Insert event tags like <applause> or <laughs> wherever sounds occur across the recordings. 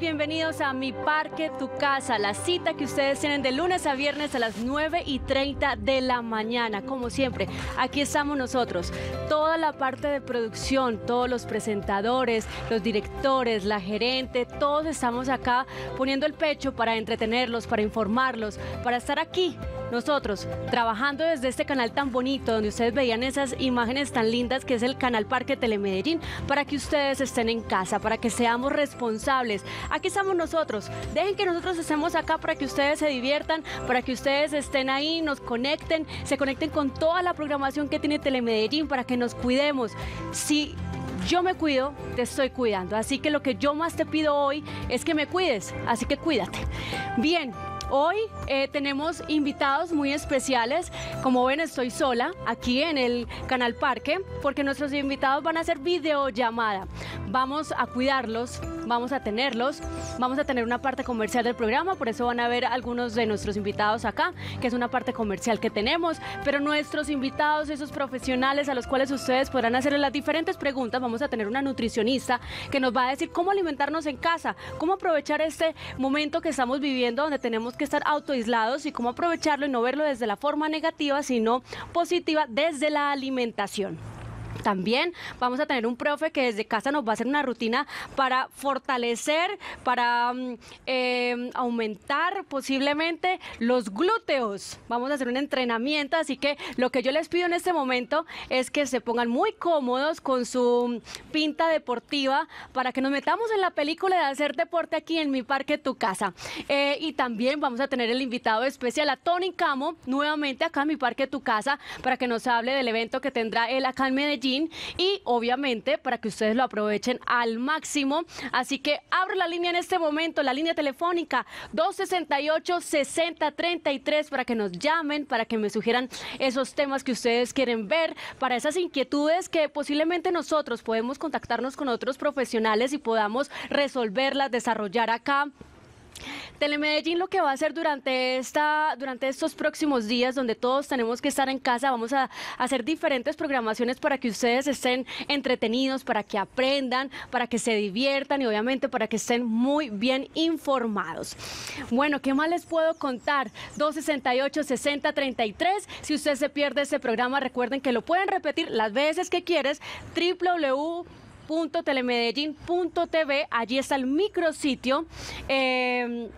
bienvenidos a Mi Parque, Tu Casa, la cita que ustedes tienen de lunes a viernes a las 9 y 30 de la mañana. Como siempre, aquí estamos nosotros, toda la parte de producción, todos los presentadores, los directores, la gerente, todos estamos acá poniendo el pecho para entretenerlos, para informarlos, para estar aquí nosotros trabajando desde este canal tan bonito donde ustedes veían esas imágenes tan lindas que es el canal Parque Telemedellín para que ustedes estén en casa, para que seamos responsables. Aquí estamos nosotros. Dejen que nosotros estemos acá para que ustedes se diviertan, para que ustedes estén ahí, nos conecten, se conecten con toda la programación que tiene Telemedellín para que nos cuidemos. Si yo me cuido, te estoy cuidando. Así que lo que yo más te pido hoy es que me cuides. Así que cuídate. Bien, Hoy eh, tenemos invitados muy especiales. Como ven, estoy sola aquí en el Canal Parque porque nuestros invitados van a hacer videollamada. Vamos a cuidarlos, vamos a tenerlos, vamos a tener una parte comercial del programa, por eso van a ver algunos de nuestros invitados acá, que es una parte comercial que tenemos, pero nuestros invitados, esos profesionales a los cuales ustedes podrán hacer las diferentes preguntas, vamos a tener una nutricionista que nos va a decir cómo alimentarnos en casa, cómo aprovechar este momento que estamos viviendo donde tenemos que estar autoaislados y cómo aprovecharlo y no verlo desde la forma negativa, sino positiva desde la alimentación. También vamos a tener un profe que desde casa nos va a hacer una rutina para fortalecer, para mm, em, aumentar posiblemente los glúteos. Vamos a hacer un entrenamiento, así que lo que yo les pido en este momento es que se pongan muy cómodos con su pinta deportiva para que nos metamos en la película de hacer deporte aquí en mi parque, tu casa. Eh, y también vamos a tener el invitado especial a Tony Camo, nuevamente acá en mi parque, tu casa, para que nos hable del evento que tendrá él acá en Medellín y obviamente para que ustedes lo aprovechen al máximo. Así que abro la línea en este momento, la línea telefónica 268-6033 para que nos llamen, para que me sugieran esos temas que ustedes quieren ver, para esas inquietudes que posiblemente nosotros podemos contactarnos con otros profesionales y podamos resolverlas, desarrollar acá Telemedellín lo que va a hacer durante, esta, durante estos próximos días, donde todos tenemos que estar en casa, vamos a hacer diferentes programaciones para que ustedes estén entretenidos, para que aprendan, para que se diviertan y obviamente para que estén muy bien informados. Bueno, ¿qué más les puedo contar? 268-6033. Si usted se pierde este programa, recuerden que lo pueden repetir las veces que quieres. www telemedellín.tv. Allí está el micrositio. Eh,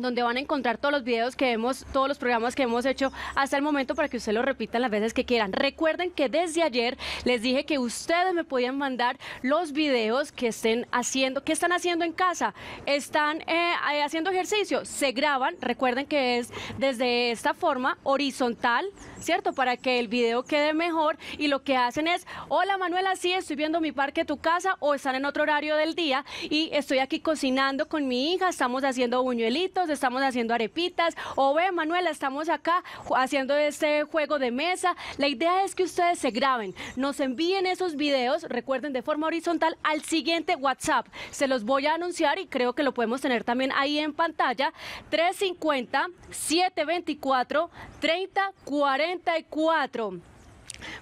donde van a encontrar todos los videos que hemos, todos los programas que hemos hecho hasta el momento para que ustedes lo repitan las veces que quieran. Recuerden que desde ayer les dije que ustedes me podían mandar los videos que estén haciendo, que están haciendo en casa, están eh, haciendo ejercicio, se graban, recuerden que es desde esta forma horizontal, ¿cierto? Para que el video quede mejor y lo que hacen es, hola Manuela, sí, estoy viendo mi parque, tu casa o están en otro horario del día y estoy aquí cocinando con mi hija, estamos haciendo buñuelitos estamos haciendo arepitas, o ve Manuela, estamos acá haciendo este juego de mesa. La idea es que ustedes se graben, nos envíen esos videos, recuerden de forma horizontal, al siguiente WhatsApp. Se los voy a anunciar y creo que lo podemos tener también ahí en pantalla. 350 724 3044.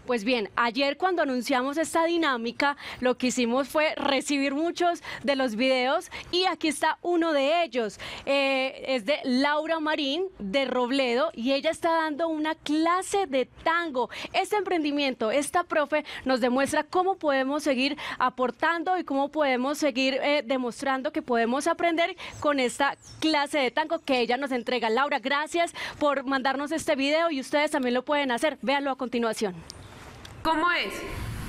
Pues bien, ayer cuando anunciamos esta dinámica, lo que hicimos fue recibir muchos de los videos y aquí está uno de ellos. Eh, es de Laura Marín de Robledo y ella está dando una clase de tango. Este emprendimiento, esta profe nos demuestra cómo podemos seguir aportando y cómo podemos seguir eh, demostrando que podemos aprender con esta clase de tango que ella nos entrega. Laura, gracias por mandarnos este video y ustedes también lo pueden hacer. Véanlo a continuación. ¿Cómo es?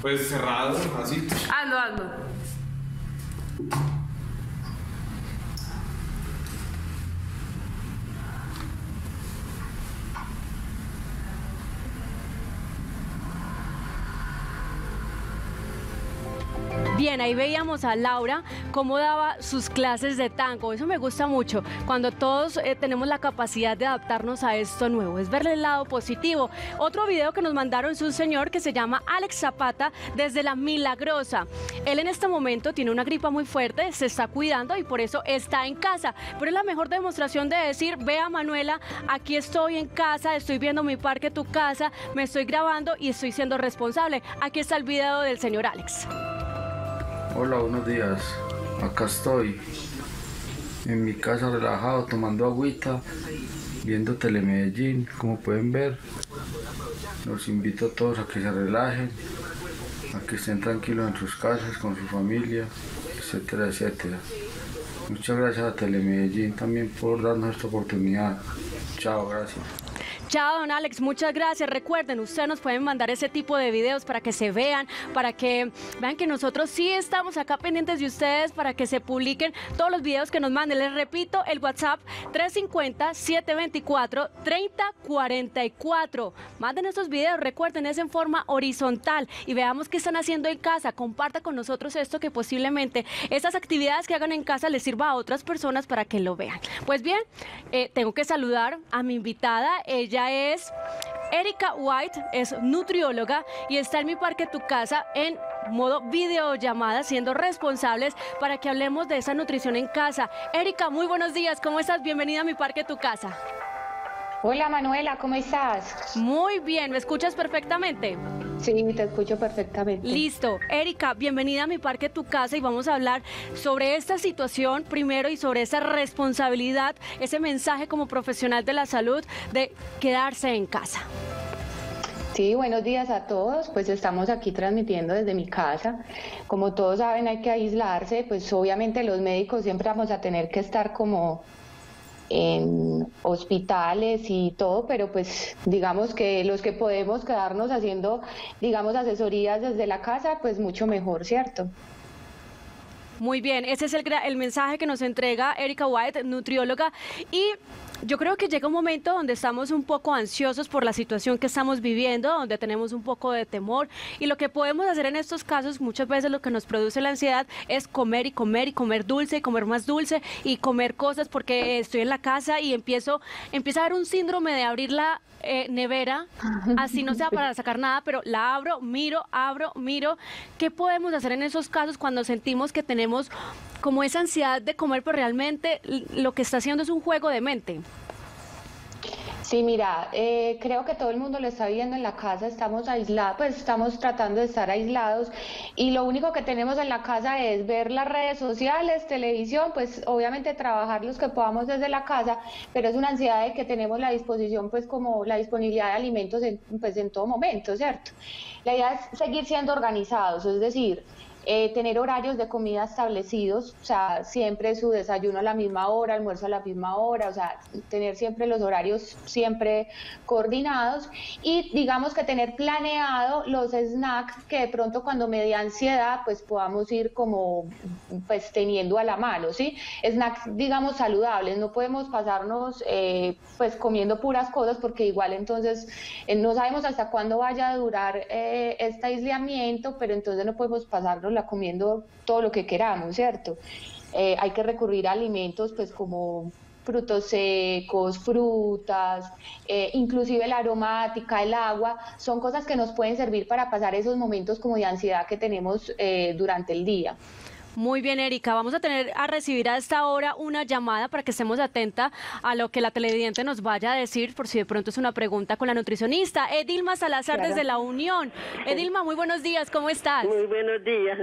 Pues cerrado, así. Hazlo, hazlo. Bien, ahí veíamos a Laura cómo daba sus clases de tango. Eso me gusta mucho, cuando todos eh, tenemos la capacidad de adaptarnos a esto nuevo, es verle el lado positivo. Otro video que nos mandaron es un señor que se llama Alex Zapata desde La Milagrosa. Él en este momento tiene una gripa muy fuerte, se está cuidando y por eso está en casa. Pero es la mejor demostración de decir, vea Manuela, aquí estoy en casa, estoy viendo mi parque, tu casa, me estoy grabando y estoy siendo responsable. Aquí está el video del señor Alex. Hola, buenos días. Acá estoy en mi casa relajado, tomando agüita, viendo Telemedellín, como pueden ver. Los invito a todos a que se relajen, a que estén tranquilos en sus casas, con su familia, etcétera, etcétera. Muchas gracias a Telemedellín también por darnos esta oportunidad. Chao, gracias. Chao, don Alex, muchas gracias. Recuerden, ustedes nos pueden mandar ese tipo de videos para que se vean, para que vean que nosotros sí estamos acá pendientes de ustedes, para que se publiquen todos los videos que nos manden. Les repito, el WhatsApp 350-724-3044. Manden estos videos, recuerden, es en forma horizontal y veamos qué están haciendo en casa. Comparta con nosotros esto que posiblemente estas actividades que hagan en casa les sirva a otras personas para que lo vean. Pues bien, eh, tengo que saludar a mi invitada. Ella es Erika White, es nutrióloga y está en mi parque Tu Casa en modo videollamada, siendo responsables para que hablemos de esa nutrición en casa. Erika, muy buenos días, ¿cómo estás? Bienvenida a mi parque Tu Casa. Hola Manuela, ¿cómo estás? Muy bien, ¿me escuchas perfectamente? Sí, te escucho perfectamente. Listo. Erika, bienvenida a mi parque Tu Casa y vamos a hablar sobre esta situación primero y sobre esa responsabilidad, ese mensaje como profesional de la salud de quedarse en casa. Sí, buenos días a todos. Pues estamos aquí transmitiendo desde mi casa. Como todos saben, hay que aislarse. Pues obviamente los médicos siempre vamos a tener que estar como en hospitales y todo, pero pues digamos que los que podemos quedarnos haciendo, digamos, asesorías desde la casa, pues mucho mejor, ¿cierto? Muy bien, ese es el, el mensaje que nos entrega Erika White, nutrióloga. Y yo creo que llega un momento donde estamos un poco ansiosos por la situación que estamos viviendo, donde tenemos un poco de temor y lo que podemos hacer en estos casos muchas veces lo que nos produce la ansiedad es comer y comer y comer dulce y comer más dulce y comer cosas porque estoy en la casa y empiezo empieza a haber un síndrome de abrir la eh, nevera, <laughs> así no sea para sacar nada, pero la abro, miro, abro, miro. ¿Qué podemos hacer en esos casos cuando sentimos que tenemos como esa ansiedad de comer, pero realmente lo que está haciendo es un juego de mente? Sí, mira, eh, creo que todo el mundo lo está viendo en la casa, estamos aislados, pues estamos tratando de estar aislados y lo único que tenemos en la casa es ver las redes sociales, televisión, pues obviamente trabajar los que podamos desde la casa, pero es una ansiedad de que tenemos la disposición, pues como la disponibilidad de alimentos en, pues en todo momento, ¿cierto? La idea es seguir siendo organizados, es decir, eh, tener horarios de comida establecidos, o sea, siempre su desayuno a la misma hora, almuerzo a la misma hora, o sea, tener siempre los horarios siempre coordinados y digamos que tener planeado los snacks que de pronto cuando me dé ansiedad pues podamos ir como pues teniendo a la mano, ¿sí? Snacks digamos saludables, no podemos pasarnos eh, pues comiendo puras cosas porque igual entonces eh, no sabemos hasta cuándo vaya a durar este aislamiento, pero entonces no podemos pasarnos la comiendo todo lo que queramos, ¿cierto? Eh, hay que recurrir a alimentos pues como frutos secos, frutas, eh, inclusive la aromática, el agua, son cosas que nos pueden servir para pasar esos momentos como de ansiedad que tenemos eh, durante el día. Muy bien, Erika. Vamos a tener a recibir a esta hora una llamada para que estemos atenta a lo que la televidente nos vaya a decir, por si de pronto es una pregunta con la nutricionista. Edilma Salazar desde La Unión. Edilma, muy buenos días. ¿Cómo estás? Muy buenos días.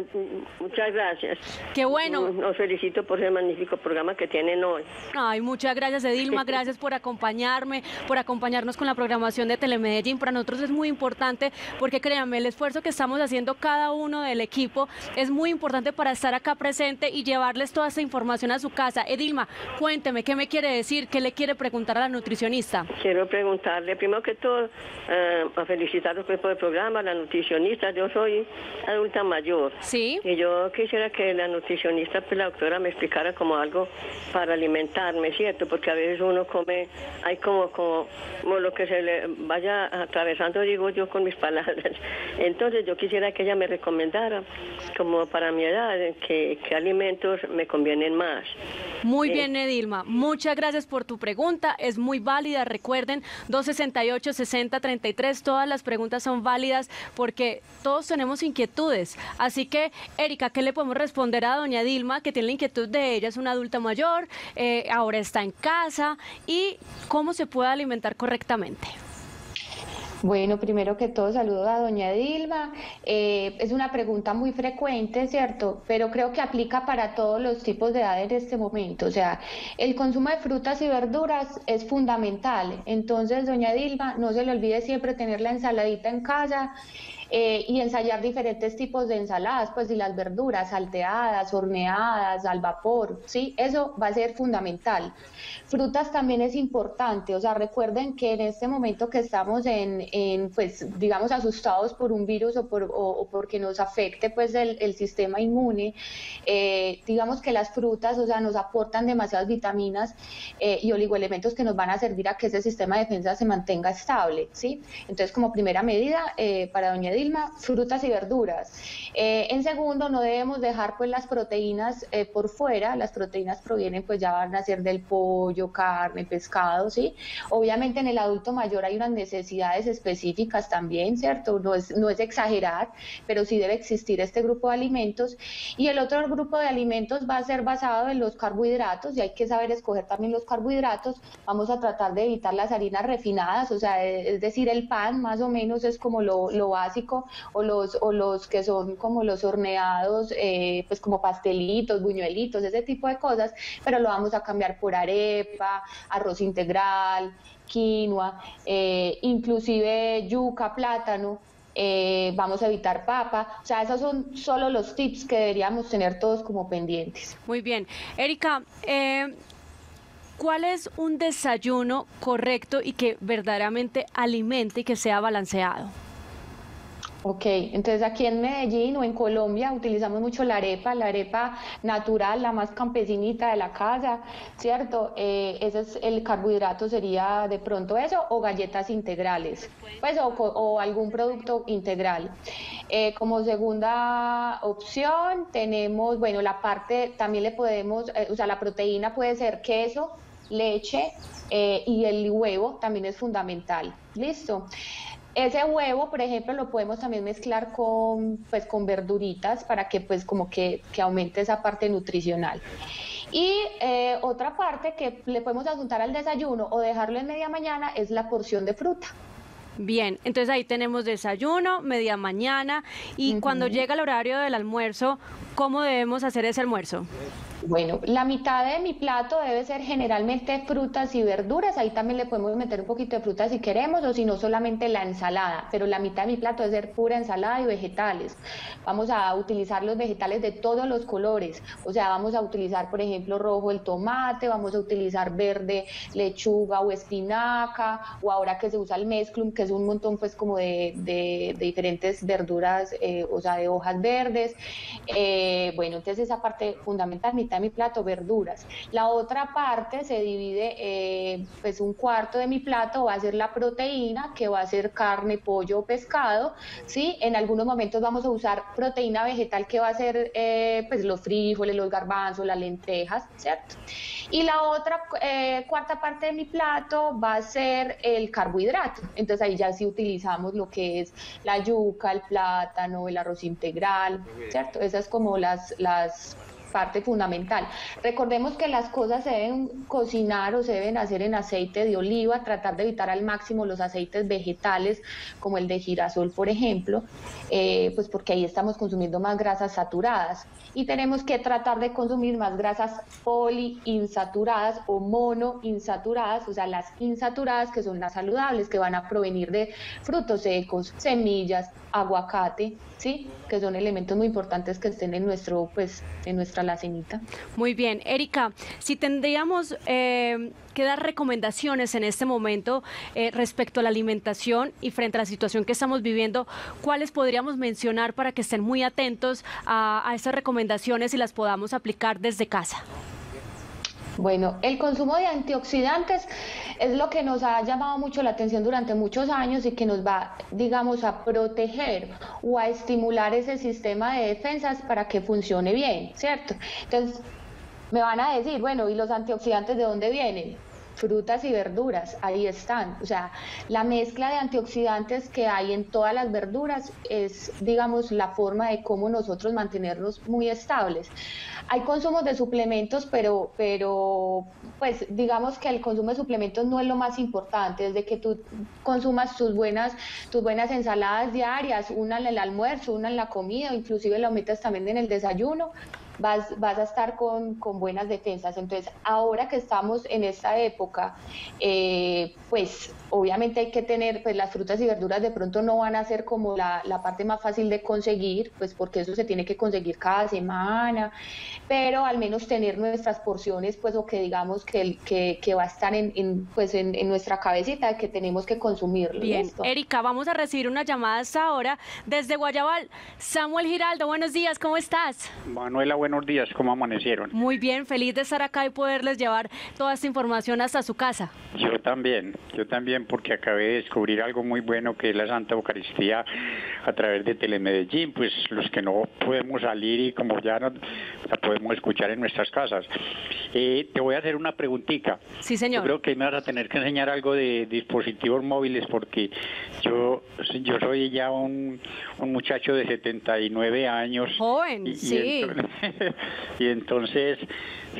Muchas gracias. Qué bueno. Os felicito por el magnífico programa que tienen hoy. Ay, muchas gracias, Edilma. <laughs> Gracias por acompañarme, por acompañarnos con la programación de Telemedellín. Para nosotros es muy importante porque créanme, el esfuerzo que estamos haciendo cada uno del equipo es muy importante para estar acá presente y llevarles toda esta información a su casa. Edilma, cuénteme, ¿qué me quiere decir? ¿Qué le quiere preguntar a la nutricionista? Quiero preguntarle, primero que todo, eh, a felicitar por el programa, la nutricionista. Yo soy adulta mayor. Sí. Y yo quisiera que la nutricionista, pues la doctora, me explicara como algo para alimentarme, ¿cierto? Porque a veces uno come, hay como, como, como lo que se le vaya atravesando, digo yo, con mis <laughs> palabras. Entonces yo quisiera que ella me recomendara, como para mi edad, qué, alimentos me convienen más. Muy bien, Edilma. Muchas gracias por tu pregunta. Es muy válida. Recuerden, 268-6033. Todas las preguntas son válidas porque todos tenemos inquietudes. Así que, Erika, ¿qué le podemos responder a doña Dilma, que tiene la inquietud de ella? Es una adulta mayor, eh, ahora está en casa y cómo se puede alimentar correctamente. Bueno, primero que todo saludo a doña Dilma. Eh, es una pregunta muy frecuente, ¿cierto? Pero creo que aplica para todos los tipos de edad en este momento. O sea, el consumo de frutas y verduras es fundamental. Entonces, doña Dilma, no se le olvide siempre tener la ensaladita en casa eh, y ensayar diferentes tipos de ensaladas, pues y las verduras salteadas, horneadas, al vapor, ¿sí? Eso va a ser fundamental. Frutas también es importante, o sea, recuerden que en este momento que estamos en, en pues, digamos, asustados por un virus o, por, o, porque nos afecte, pues, el, el sistema inmune, eh, digamos que las frutas, o sea, nos aportan demasiadas vitaminas eh, y oligoelementos que nos van a servir a que ese sistema de defensa se mantenga estable, ¿sí? Entonces, como primera medida, para doña Dilma, frutas y verduras. Eh, en segundo, no debemos dejar pues las proteínas eh, por fuera, las proteínas provienen pues ya van a ser del pollo, carne, pescado, ¿sí? Obviamente en el adulto mayor hay unas necesidades específicas también, ¿cierto? No es, no es exagerar, pero sí debe existir este grupo de alimentos. Y el otro grupo de alimentos va a ser basado en los carbohidratos y hay que saber escoger también los carbohidratos. Vamos a tratar de evitar las harinas refinadas, o sea, es decir, el pan más o menos es como lo, lo básico o los, o los que son como los horneados, eh, pues como pastelitos, buñuelitos, ese tipo de cosas, pero lo vamos a cambiar por arepa, arroz integral, quinoa, eh, inclusive yuca, plátano. Eh, vamos a evitar papa. O sea, esos son solo los tips que deberíamos tener todos como pendientes. Muy bien. Erika, ¿cuál es un desayuno correcto y que verdaderamente alimente y que sea balanceado? Ok, entonces aquí en Medellín o en Colombia utilizamos mucho la arepa, la arepa natural, la más campesinita de la casa, ¿cierto? Eh, ese es el carbohidrato, sería de pronto eso, o galletas integrales, pues, o, algún producto integral. Eh, como segunda opción tenemos, bueno, la parte, también le podemos, eh, o sea, la proteína puede ser queso, leche y el huevo también es fundamental. ¿Listo? Ese huevo, por ejemplo, lo podemos también mezclar con, pues, con verduritas para que pues como que, aumente esa parte nutricional. Y eh, otra parte que le podemos adjuntar al desayuno o dejarlo en media mañana es la porción de fruta. Bien, entonces ahí tenemos desayuno, media mañana y cuando llega el horario del almuerzo, ¿cómo debemos hacer ese almuerzo? Bueno, la mitad de mi plato debe ser generalmente frutas y verduras. Ahí también le podemos meter un poquito de frutas si queremos, o si no, solamente la ensalada. Pero la mitad de mi plato debe ser pura ensalada y vegetales. Vamos a utilizar los vegetales de todos los colores. O sea, vamos a utilizar, por ejemplo, rojo el tomate, vamos a utilizar verde lechuga o espinaca, o ahora que se usa el mezclum, que es un montón, pues, como de, diferentes verduras, eh, o sea, de hojas verdes. Eh, bueno, entonces esa parte fundamental, mitad de mi plato verduras. La otra parte se divide, eh, pues un cuarto de mi plato va a ser la proteína, que va a ser carne, pollo o pescado, ¿sí? En algunos momentos vamos a usar proteína vegetal, que va a ser eh, pues los frijoles, los garbanzos, las lentejas, ¿cierto? Y la otra eh, cuarta parte de mi plato va a ser el carbohidrato. Entonces ahí ya sí utilizamos lo que es la yuca, el plátano, el arroz integral, ¿cierto? Esas como las, las parte fundamental. Recordemos que las cosas se deben cocinar o se deben hacer en aceite de oliva, tratar de evitar al máximo los aceites vegetales como el de girasol, por ejemplo, eh, pues porque ahí estamos consumiendo más grasas saturadas. Y tenemos que tratar de consumir más grasas poliinsaturadas o monoinsaturadas, o sea, las insaturadas que son las saludables, que van a provenir de frutos secos, semillas, aguacate, ¿sí? Que son elementos muy importantes que estén en nuestro, pues, en nuestra lacenita. Muy bien, Erika, si tendríamos eh, que dar recomendaciones en este momento eh, respecto a la alimentación y frente a la situación que estamos viviendo, ¿cuáles podríamos mencionar para que estén muy atentos a, a estas recomendaciones y las podamos aplicar desde casa? Bueno, el consumo de antioxidantes es lo que nos ha llamado mucho la atención durante muchos años y que nos va, digamos, a proteger o a estimular ese sistema de defensas para que funcione bien, ¿cierto? Entonces, me van a decir, bueno, ¿y los antioxidantes de dónde vienen? Frutas y verduras, ahí están. O sea, la mezcla de antioxidantes que hay en todas las verduras es, digamos, la forma de cómo nosotros mantenernos muy estables. Hay consumos de suplementos, pero, pero pues digamos que el consumo de suplementos no es lo más importante, desde que tú consumas tus buenas, tus buenas ensaladas diarias, una en el almuerzo, una en la comida, inclusive lo metas también en el desayuno, vas, vas a estar con, con, buenas defensas. Entonces, ahora que estamos en esta época, eh, pues obviamente hay que tener, pues las frutas y verduras de pronto no van a ser como la, la, parte más fácil de conseguir, pues porque eso se tiene que conseguir cada semana, pero al menos tener nuestras porciones, pues o que digamos que, que, que va a estar en, en pues en, en, nuestra cabecita que tenemos que consumirlo. Bien, Erika, vamos a recibir una llamada hasta ahora desde Guayabal. Samuel Giraldo, buenos días, ¿cómo estás? Manuela, buenos días, ¿cómo amanecieron? Muy bien, feliz de estar acá y poderles llevar toda esta información hasta su casa. Yo también, yo también porque acabé de descubrir algo muy bueno que es la Santa Eucaristía a través de Telemedellín, pues los que no podemos salir y como ya no la podemos escuchar en nuestras casas. Eh, te voy a hacer una preguntita. Sí, señor. Yo creo que me vas a tener que enseñar algo de dispositivos móviles porque yo, yo soy ya un, un muchacho de 79 años. Joven, y, sí. Y entonces, <laughs> y entonces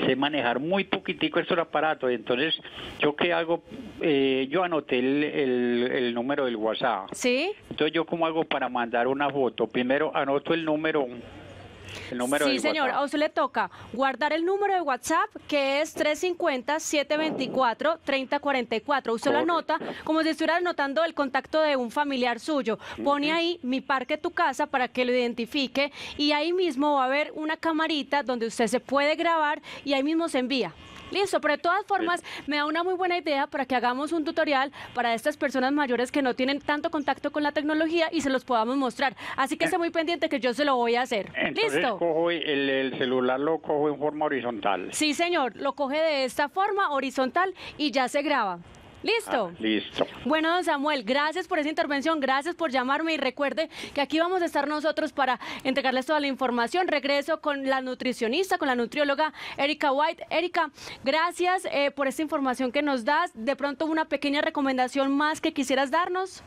sé manejar muy poquitico estos aparatos. Entonces, ¿yo qué hago? Eh, yo anoté el, el, el, número del WhatsApp. ¿Sí? Entonces, ¿yo cómo hago para mandar una foto? Primero anoto el número el número sí, señor, WhatsApp. a usted le toca guardar el número de WhatsApp que es 350-724-3044. Usted lo anota como si estuviera anotando el contacto de un familiar suyo. Pone ahí mi parque tu casa para que lo identifique y ahí mismo va a haber una camarita donde usted se puede grabar y ahí mismo se envía. Listo, pero de todas formas me da una muy buena idea para que hagamos un tutorial para estas personas mayores que no tienen tanto contacto con la tecnología y se los podamos mostrar. Así que esté muy pendiente que yo se lo voy a hacer. Entonces, ¿Listo? Cojo el, el, celular lo cojo en forma horizontal. Sí, señor, lo coge de esta forma horizontal y ya se graba. ¿Listo? Ah, listo. Bueno, don Samuel, gracias por esa intervención, gracias por llamarme y recuerde que aquí vamos a estar nosotros para entregarles toda la información. Regreso con la nutricionista, con la nutrióloga Erika White. Erika, gracias eh, por esta información que nos das. De pronto una pequeña recomendación más que quisieras darnos.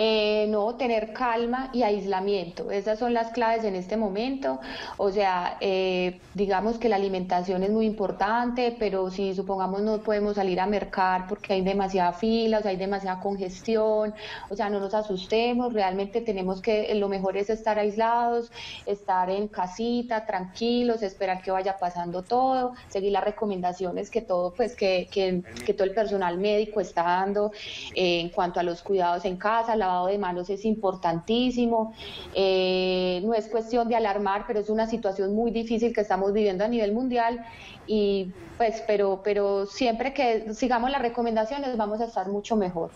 Eh, no, tener calma y aislamiento. Esas son las claves en este momento. O sea, eh, digamos que la alimentación es muy importante, pero si supongamos no podemos salir a mercar porque hay demasiada fila, hay demasiada congestión, o sea, no nos asustemos, realmente tenemos que, lo mejor es estar aislados, estar en casita, tranquilos, esperar que vaya pasando todo, seguir las recomendaciones que todo, pues, que, que, todo el personal médico está dando eh, en cuanto a los cuidados en casa, lavado de manos es importantísimo. Eh, no es cuestión de alarmar, pero es una situación muy difícil que estamos viviendo a nivel mundial y pues, pero, pero siempre que sigamos las recomendaciones vamos a estar mucho mejor.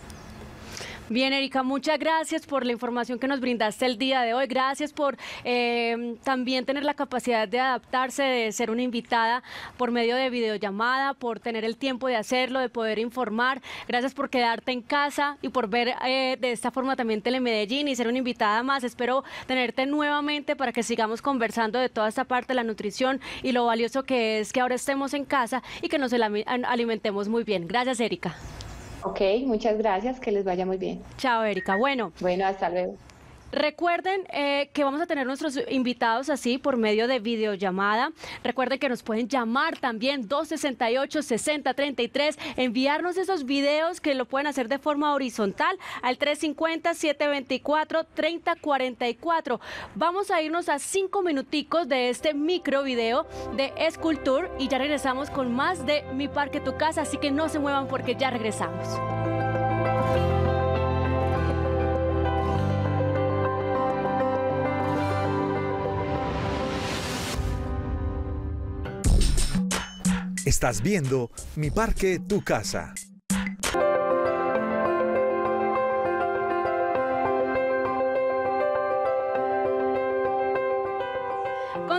Bien, Erika, muchas gracias por la información que nos brindaste el día de hoy. Gracias por eh, también tener la capacidad de adaptarse, de ser una invitada por medio de videollamada, por tener el tiempo de hacerlo, de poder informar. Gracias por quedarte en casa y por ver eh, de esta forma también Telemedellín y ser una invitada más. Espero tenerte nuevamente para que sigamos conversando de toda esta parte de la nutrición y lo valioso que es que ahora estemos en casa y que nos alimentemos muy bien. Gracias, Erika. Ok, muchas gracias, que les vaya muy bien. Chao, Erika. Bueno. Bueno, hasta luego. Recuerden eh, que vamos a tener nuestros invitados así por medio de videollamada. Recuerden que nos pueden llamar también 268-6033, enviarnos esos videos que lo pueden hacer de forma horizontal al 350-724-3044. Vamos a irnos a cinco minuticos de este micro video de Escultur y ya regresamos con más de Mi Parque Tu Casa, así que no se muevan porque ya regresamos. Estás viendo Mi Parque, Tu Casa.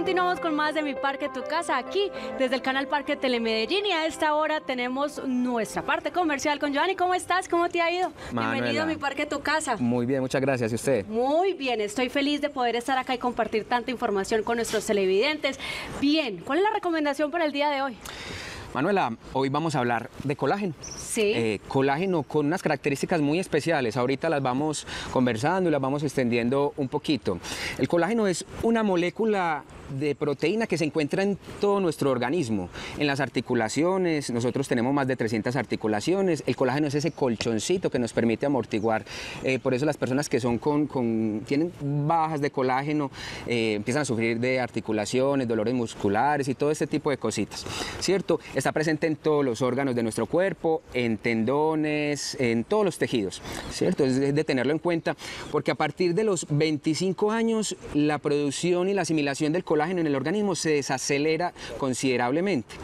Continuamos con más de Mi Parque, Tu Casa, aquí desde el canal Parque Telemedellín y a esta hora tenemos nuestra parte comercial con Giovanni. ¿Cómo estás? ¿Cómo te ha ido? Manuela. Bienvenido a Mi Parque, Tu Casa. Muy bien, muchas gracias. ¿Y usted? Muy bien, estoy feliz de poder estar acá y compartir tanta información con nuestros televidentes. Bien, ¿cuál es la recomendación para el día de hoy? Manuela, hoy vamos a hablar de colágeno. Sí. Eh, colágeno con unas características muy especiales. Ahorita las vamos conversando y las vamos extendiendo un poquito. El colágeno es una molécula de proteína que se encuentra en todo nuestro organismo, en las articulaciones, nosotros tenemos más de 300 articulaciones, el colágeno es ese colchoncito que nos permite amortiguar, eh, por eso las personas que son con, con tienen bajas de colágeno eh, empiezan a sufrir de articulaciones, dolores musculares y todo este tipo de cositas, ¿cierto? Está presente en todos los órganos de nuestro cuerpo, en tendones, en todos los tejidos, ¿cierto? Es de tenerlo en cuenta porque a partir de los 25 años la producción y la asimilación del colágeno en el organismo se desacelera considerablemente.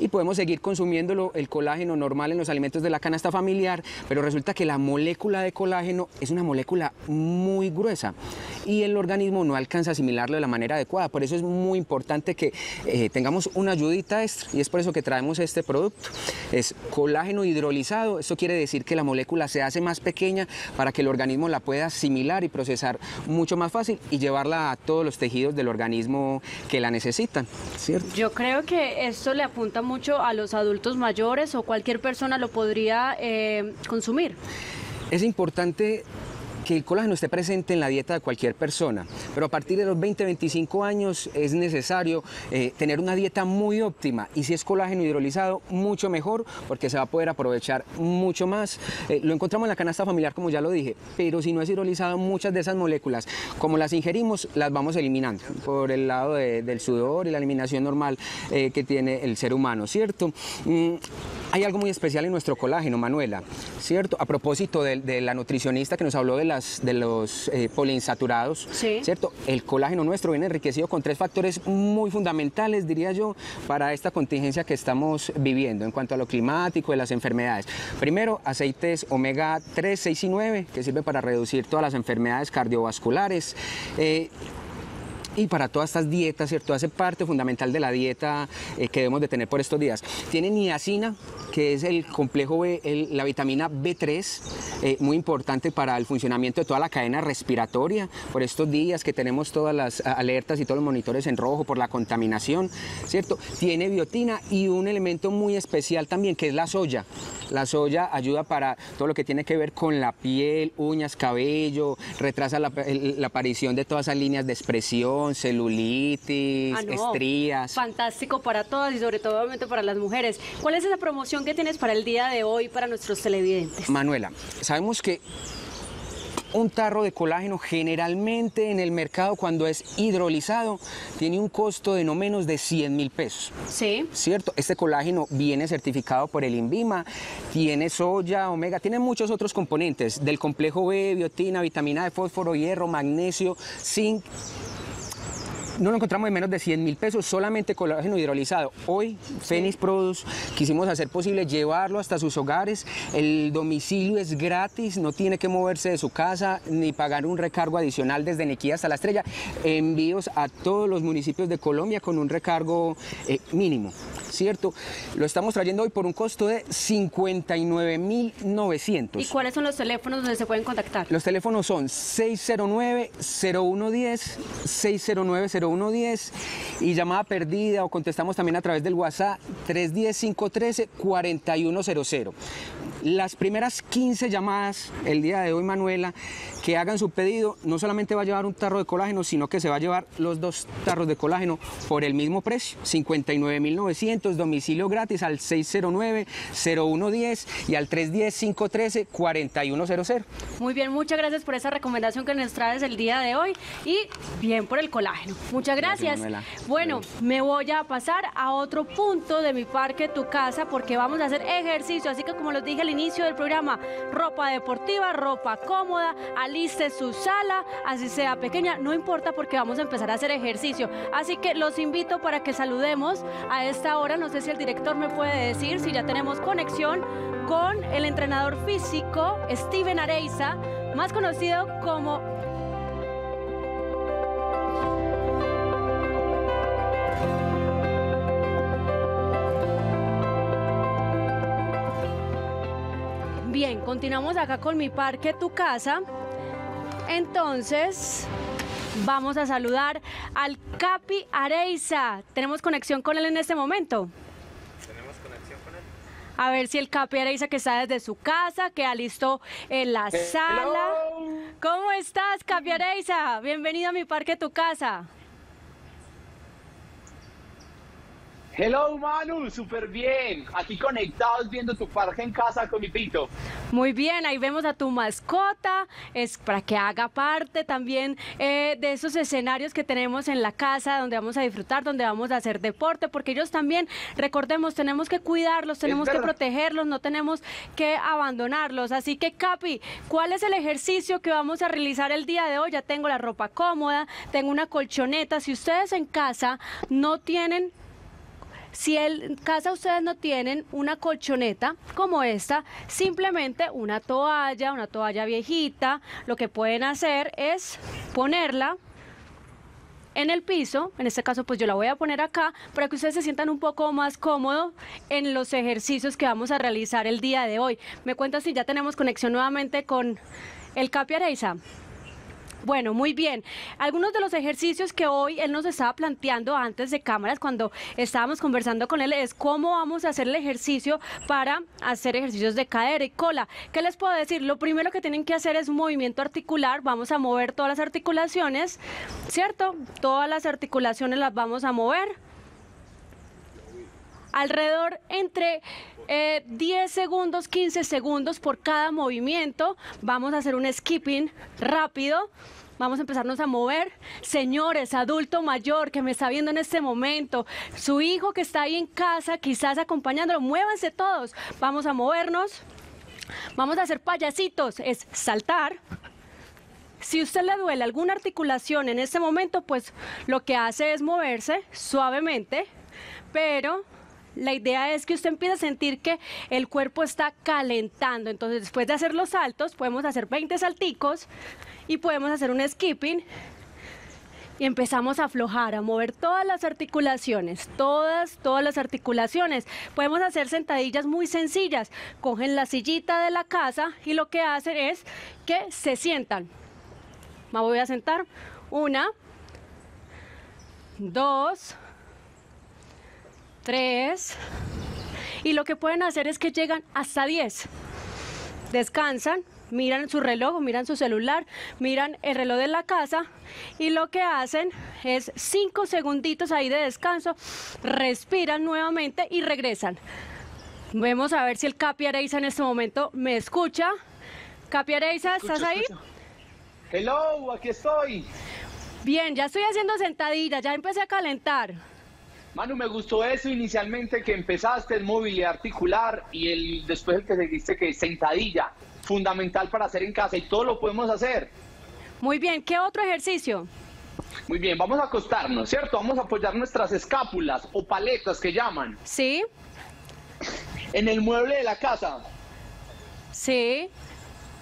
Y podemos seguir consumiéndolo, el colágeno normal en los alimentos de la canasta familiar, pero resulta que la molécula de colágeno es una molécula muy gruesa y el organismo no alcanza a asimilarlo de la manera adecuada. Por eso es muy importante que eh, tengamos una ayudita extra y es por eso que traemos este producto. Es colágeno hidrolizado, esto quiere decir que la molécula se hace más pequeña para que el organismo la pueda asimilar y procesar mucho más fácil y llevarla a todos los tejidos del organismo que la necesitan, ¿cierto? Yo creo que esto le apunta mucho a los adultos mayores o cualquier persona lo podría eh, consumir. Es importante que el colágeno esté presente en la dieta de cualquier persona, pero a partir de los 20-25 años es necesario eh, tener una dieta muy óptima y si es colágeno hidrolizado, mucho mejor porque se va a poder aprovechar mucho más. Eh, lo encontramos en la canasta familiar, como ya lo dije, pero si no es hidrolizado, muchas de esas moléculas, como las ingerimos, las vamos eliminando por el lado del sudor y la eliminación normal eh, que tiene el ser humano, ¿cierto? Mm, hay algo muy especial en nuestro colágeno, Manuela, ¿cierto? A propósito de, de la nutricionista que nos habló de la de los eh, poliinsaturados, ¿cierto? El colágeno nuestro viene enriquecido con tres factores muy fundamentales, diría yo, para esta contingencia que estamos viviendo en cuanto a lo climático y las enfermedades. Primero, aceites omega 3, 6 y 9, que sirven para reducir todas las enfermedades cardiovasculares. Eh, y para todas estas dietas, ¿cierto? Hace parte fundamental de la dieta eh, que debemos de tener por estos días. Tiene niacina, que es el complejo B, la vitamina B3, eh, muy importante para el funcionamiento de toda la cadena respiratoria, por estos días que tenemos todas las alertas y todos los monitores en rojo por la contaminación, ¿cierto? Tiene biotina y un elemento muy especial también, que es la soya. La soya ayuda para todo lo que tiene que ver con la piel, uñas, cabello, retrasa la, la aparición de todas esas líneas de expresión, celulitis, ah, estrías. Fantástico para todas y sobre todo obviamente para las mujeres. ¿Cuál es esa promoción que tienes para el día de hoy para nuestros televidentes? Manuela, sabemos que un tarro de colágeno generalmente en el mercado cuando es hidrolizado tiene un costo de no menos de 100 mil pesos. Sí. ¿Cierto? Este colágeno viene certificado por el INVIMA, tiene soya, omega, tiene muchos otros componentes del complejo B, biotina, vitamina de fósforo, hierro, magnesio, zinc no lo encontramos en menos de 100 mil pesos, solamente colágeno hidrolizado. Hoy, Phoenix Produce, quisimos hacer posible llevarlo hasta sus hogares. El domicilio es gratis, no tiene que moverse de su casa ni pagar un recargo adicional desde Nequí hasta La Estrella. Envíos a todos los municipios de Colombia con un recargo eh, mínimo. ¿Cierto? Lo estamos trayendo hoy por un costo de 59.900. ¿Y cuáles son los teléfonos donde se pueden contactar? Los teléfonos son 609-0110, 609-0110 y llamada perdida o contestamos también a través del WhatsApp 310-513-4100. Las primeras 15 llamadas el día de hoy, Manuela, que hagan su pedido, no solamente va a llevar un tarro de colágeno, sino que se va a llevar los dos tarros de colágeno por el mismo precio, 59.900, domicilio gratis al 609-0110 y al 310-513-4100. Muy bien, muchas gracias por esa recomendación que nos traes el día de hoy y bien por el colágeno. Muchas gracias. bueno, me voy a pasar a otro punto de mi parque, tu casa, porque vamos a hacer ejercicio, así que como les dije al inicio del programa, ropa deportiva, ropa cómoda, aliste su sala, así sea pequeña, no importa porque vamos a empezar a hacer ejercicio. Así que los invito para que saludemos a esta hora, no sé si el director me puede decir si ya tenemos conexión con el entrenador físico Steven Areiza, más conocido como Bien, continuamos acá con mi parque, tu casa. Entonces, vamos a saludar al Capi Areiza. ¿Tenemos conexión con él en este momento? Tenemos conexión. A ver si el Capi Areiza que está desde su casa, que alistó en la sala. ¿Cómo estás, Capi Areiza? Bienvenido a mi parque, tu casa. Hello Manu, súper bien. Aquí conectados viendo tu parque en casa con mi pito. Muy bien, ahí vemos a tu mascota, es para que haga parte también eh, de esos escenarios que tenemos en la casa, donde vamos a disfrutar, donde vamos a hacer deporte, porque ellos también, recordemos, tenemos que cuidarlos, tenemos que protegerlos, no tenemos que abandonarlos. Así que Capi, ¿cuál es el ejercicio que vamos a realizar el día de hoy? Ya tengo la ropa cómoda, tengo una colchoneta. Si ustedes en casa no tienen si en casa ustedes no tienen una colchoneta como esta, simplemente una toalla, una toalla viejita, lo que pueden hacer es ponerla en el piso, en este caso pues yo la voy a poner acá para que ustedes se sientan un poco más cómodos en los ejercicios que vamos a realizar el día de hoy. Me cuenta si ya tenemos conexión nuevamente con el Capi Areiza. Bueno, muy bien. Algunos de los ejercicios que hoy él nos estaba planteando antes de cámaras, cuando estábamos conversando con él, es cómo vamos a hacer el ejercicio para hacer ejercicios de cadera y cola. ¿Qué les puedo decir? Lo primero que tienen que hacer es movimiento articular. Vamos a mover todas las articulaciones, ¿cierto? Todas las articulaciones las vamos a mover. Alrededor entre 10 eh, segundos, 15 segundos por cada movimiento. Vamos a hacer un skipping rápido. Vamos a empezarnos a mover. Señores, adulto mayor que me está viendo en este momento, su hijo que está ahí en casa, quizás acompañándolo, muévanse todos. Vamos a movernos. Vamos a hacer payasitos, es saltar. Si usted le duele alguna articulación en este momento, pues lo que hace es moverse suavemente, pero la idea es que usted empiece a sentir que el cuerpo está calentando. Entonces, después de hacer los saltos, podemos hacer 20 salticos y podemos hacer un skipping y empezamos a aflojar, a mover todas las articulaciones, todas, todas las articulaciones. Podemos hacer sentadillas muy sencillas. Cogen la sillita de la casa y lo que hacen es que se sientan. Me voy a sentar. Una, dos, tres. Y lo que pueden hacer es que llegan hasta 10. Descansan, miran su reloj, miran su celular, miran el reloj de la casa y lo que hacen es cinco segunditos ahí de descanso, respiran nuevamente y regresan. Vemos a ver si el Capi Areiza en este momento me escucha. Capi Areiza, ¿estás ahí? Hello, aquí estoy. Bien, ya estoy haciendo sentadillas, ya empecé a calentar. Manu, me gustó eso inicialmente que empezaste, el movilidad articular y el después el que seguiste que es sentadilla, fundamental para hacer en casa y todo lo podemos hacer. Muy bien, ¿qué otro ejercicio? Muy bien, vamos a acostarnos, ¿cierto? Vamos a apoyar nuestras escápulas o paletas que llaman. Sí. En el mueble de la casa. Sí.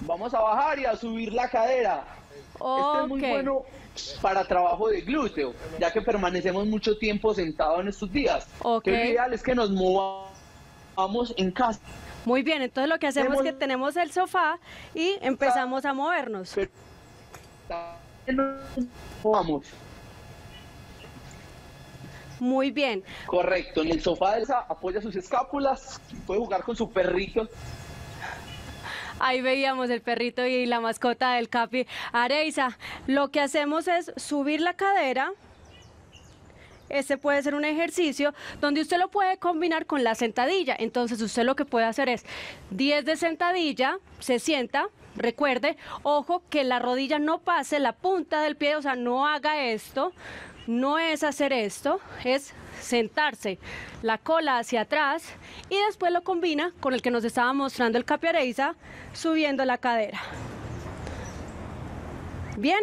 Vamos a bajar y a subir la cadera. Este es muy bueno para trabajo de glúteo, ya que permanecemos mucho tiempo sentados en estos días. Okay. Lo ideal es que nos movamos en casa. Muy bien, entonces lo que hacemos es que tenemos el sofá y empezamos a movernos. Vamos. Muy bien. Correcto, en el sofá de esa apoya sus escápulas, puede jugar con su perrito. Ahí veíamos el perrito y la mascota del Capi Areiza. Lo que hacemos es subir la cadera. Este puede ser un ejercicio donde usted lo puede combinar con la sentadilla. Entonces usted lo que puede hacer es 10 de sentadilla, se sienta, recuerde, ojo que la rodilla no pase la punta del pie, o sea, no haga esto, no es hacer esto, es sentarse la cola hacia atrás y después lo combina con el que nos estaba mostrando el Capiareiza, subiendo la cadera. Bien.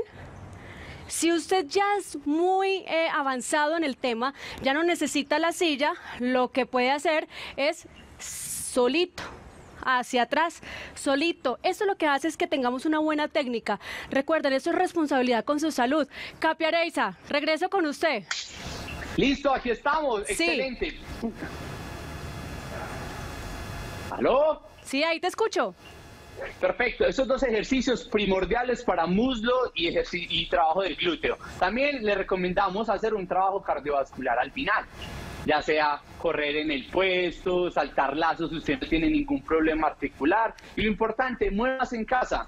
Si usted ya es muy eh, avanzado en el tema, ya no necesita la silla, lo que puede hacer es solito hacia atrás, solito. Esto lo que hace es que tengamos una buena técnica. Recuerden, eso es responsabilidad con su salud. Capiareiza, regreso con usted. Listo, aquí estamos. Excelente. ¿Aló? Sí, ahí te escucho. Perfecto, esos dos ejercicios primordiales para muslo y, y trabajo del glúteo. También le recomendamos hacer un trabajo cardiovascular al final. ya sea correr en el puesto, saltar lazos, usted no tiene ningún problema articular. Y lo importante, muevas en casa.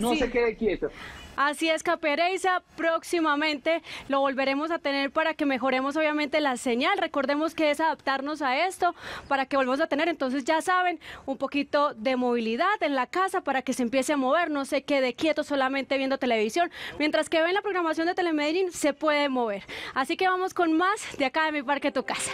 No se quede quieto. Así es, Capereiza, próximamente lo volveremos a tener para que mejoremos obviamente la señal. Recordemos que es adaptarnos a esto para que volvamos a tener, entonces ya saben, un poquito de movilidad en la casa para que se empiece a mover, no se quede quieto solamente viendo televisión. Mientras que ven la programación de Telemedellín, se puede mover. Así que vamos con más de acá de mi parque tu casa.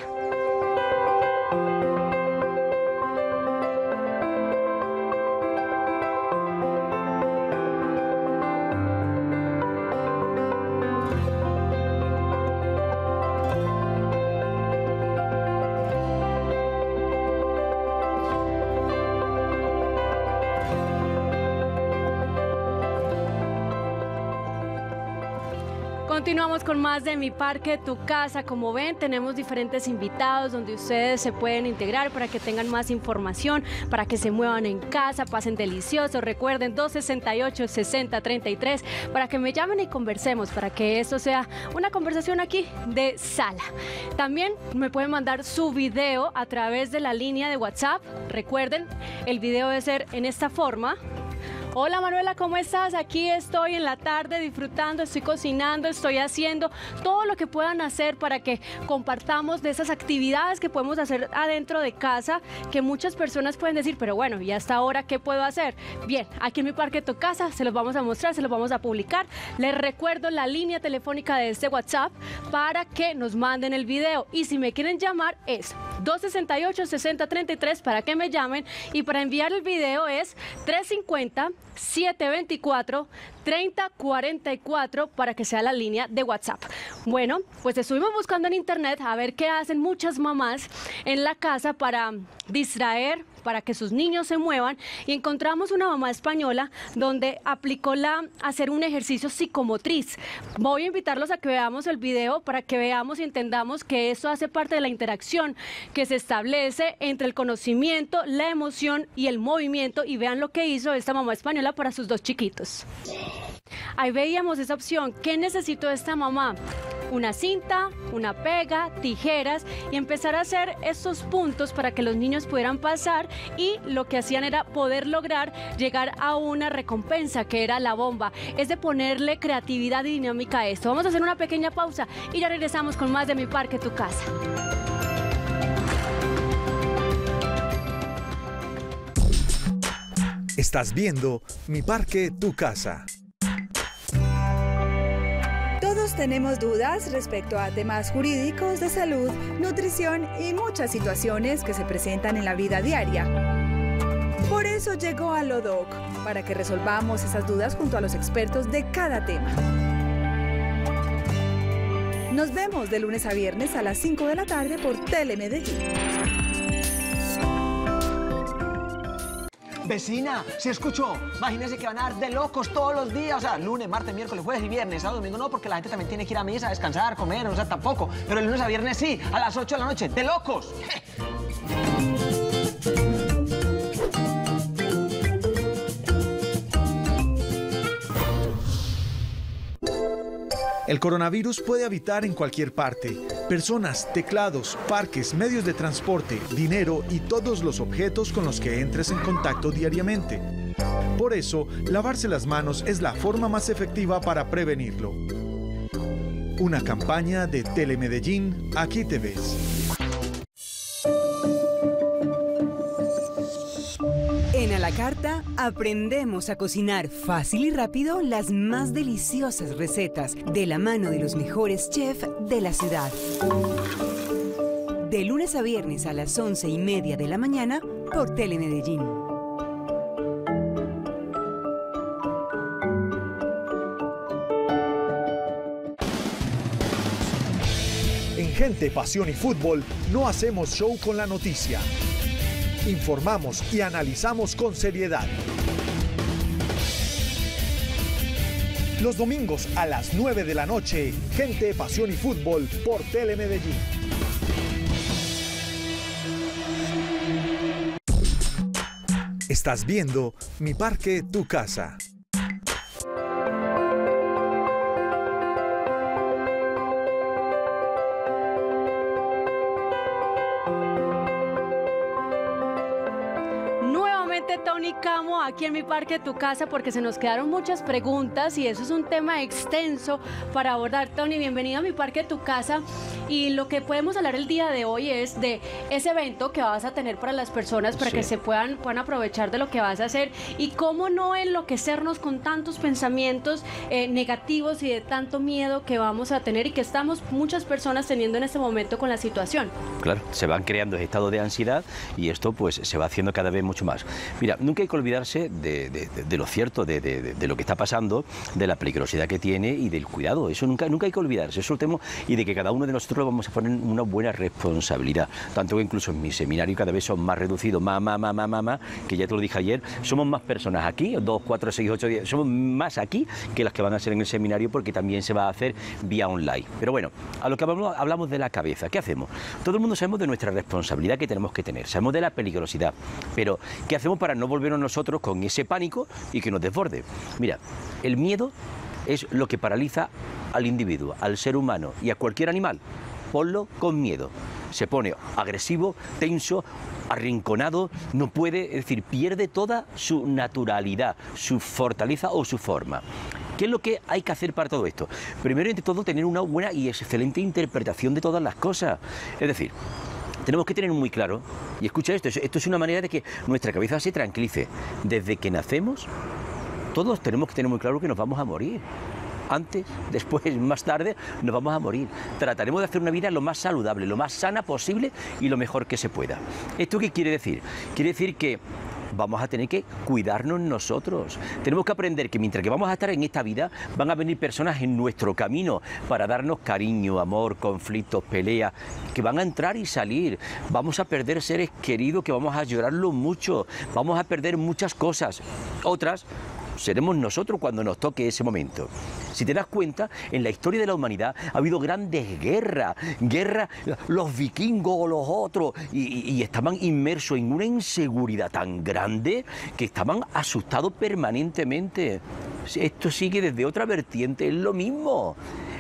Continuamos con más de Mi Parque, Tu Casa. Como ven, tenemos diferentes invitados donde ustedes se pueden integrar para que tengan más información, para que se muevan en casa, pasen delicioso. Recuerden 268-6033 para que me llamen y conversemos, para que esto sea una conversación aquí de sala. También me pueden mandar su video a través de la línea de WhatsApp. Recuerden, el video debe ser en esta forma Hola Manuela, ¿cómo estás? Aquí estoy en la tarde disfrutando, estoy cocinando, estoy haciendo todo lo que puedan hacer para que compartamos de esas actividades que podemos hacer adentro de casa, que muchas personas pueden decir, pero bueno, ¿y hasta ahora qué puedo hacer? Bien, aquí en mi parque tu casa se los vamos a mostrar, se los vamos a publicar. Les recuerdo la línea telefónica de este WhatsApp para que nos manden el video. Y si me quieren llamar es 268-6033 para que me llamen y para enviar el video es 350 724 3044 para que sea la línea de WhatsApp. Bueno, pues estuvimos buscando en internet a ver qué hacen muchas mamás en la casa para distraer, para que sus niños se muevan y encontramos una mamá española donde aplicó la hacer un ejercicio psicomotriz. Voy a invitarlos a que veamos el video para que veamos y entendamos que esto hace parte de la interacción que se establece entre el conocimiento, la emoción y el movimiento y vean lo que hizo esta mamá española para sus dos chiquitos. Ahí veíamos esa opción. ¿Qué necesitó esta mamá? Una cinta, una pega, tijeras y empezar a hacer estos puntos para que los niños pudieran pasar y lo que hacían era poder lograr llegar a una recompensa que era la bomba. Es de ponerle creatividad y dinámica a esto. Vamos a hacer una pequeña pausa y ya regresamos con más de Mi Parque, Tu Casa. Estás viendo Mi Parque, Tu Casa. Tenemos dudas respecto a temas jurídicos, de salud, nutrición y muchas situaciones que se presentan en la vida diaria. Por eso llegó a Lodoc, para que resolvamos esas dudas junto a los expertos de cada tema. Nos vemos de lunes a viernes a las 5 de la tarde por Telemedellín. Vecina, ¿se escuchó? Imagínense que van a dar de locos todos los días, o sea, lunes, martes, miércoles, jueves y viernes, sábado, domingo no, porque la gente también tiene que ir a misa, descansar, comer, o sea, tampoco. Pero el lunes a viernes sí, a las 8 de la noche, de locos. El coronavirus puede habitar en cualquier parte. Personas, teclados, parques, medios de transporte, dinero y todos los objetos con los que entres en contacto diariamente. Por eso, lavarse las manos es la forma más efectiva para prevenirlo. Una campaña de Telemedellín, aquí te ves. Aprendemos a cocinar fácil y rápido las más deliciosas recetas de la mano de los mejores chefs de la ciudad. De lunes a viernes a las once y media de la mañana por Telemedellín. En Gente, Pasión y Fútbol no hacemos show con la noticia informamos y analizamos con seriedad. Los domingos a las 9 de la noche, Gente, Pasión y Fútbol por Telemedellín. Estás viendo Mi Parque, Tu Casa. Tony Camo aquí en mi parque tu casa porque se nos quedaron muchas preguntas y eso es un tema extenso para abordar. Tony, bienvenido a mi parque tu casa y lo que podemos hablar el día de hoy es de ese evento que vas a tener para las personas para que se puedan, puedan aprovechar de lo que vas a hacer y cómo no enloquecernos con tantos pensamientos eh, negativos y de tanto miedo que vamos a tener y que estamos muchas personas teniendo en este momento con la situación. Claro, se van creando estados de ansiedad y esto pues se va haciendo cada vez mucho más. Mira, nunca hay que olvidarse de, lo cierto, de, lo que está pasando, de la peligrosidad que tiene y del cuidado. Eso nunca, nunca hay que olvidarse, eso tema y de que cada uno de nosotros vamos a poner una buena responsabilidad. Tanto que incluso en mi seminario cada vez son más reducidos, más, más, más, más, más, que ya te lo dije ayer, somos más personas aquí, dos, cuatro, seis, ocho, diez, somos más aquí que las que van a ser en el seminario porque también se va a hacer vía online. Pero bueno, a lo que hablamos, hablamos de la cabeza, ¿qué hacemos? Todo el mundo sabemos de nuestra responsabilidad que tenemos que tener, sabemos de la peligrosidad, pero ¿qué hacemos para no nosotros con ese pánico y que nos desborde? Mira, el miedo es lo que paraliza al individuo, al ser humano y a cualquier animal. Ponlo con miedo. Se pone agresivo, tenso, arrinconado, no puede, es decir, pierde toda su naturalidad, su fortaleza o su forma. ¿Qué es lo que hay que hacer para todo esto? Primero, entre todo, tener una buena y excelente interpretación de todas las cosas. Es decir, tenemos que tener muy claro, y escucha esto, esto es una manera de que nuestra cabeza se tranquilice. Desde que nacemos, todos tenemos que tener muy claro que nos vamos a morir. Antes, <laughs> después, más tarde, nos vamos a morir. Trataremos de hacer una vida lo más saludable, lo más sana posible y lo mejor que se pueda. ¿Esto qué quiere decir? Quiere decir que vamos a tener que cuidarnos nosotros. Tenemos que aprender que mientras que vamos a estar en esta vida, van a venir personas en nuestro camino para darnos cariño, amor, conflictos, peleas, que van a entrar y salir. Vamos a perder seres queridos, que vamos a llorarlo mucho. Vamos a perder muchas cosas. Otras seremos nosotros cuando nos toque ese momento. Si te das cuenta, en la historia de la humanidad ha habido grandes guerras, guerras, los vikingos o los otros, y, estaban inmersos en una inseguridad tan grande que estaban asustados permanentemente. Esto sigue desde otra vertiente, es lo mismo.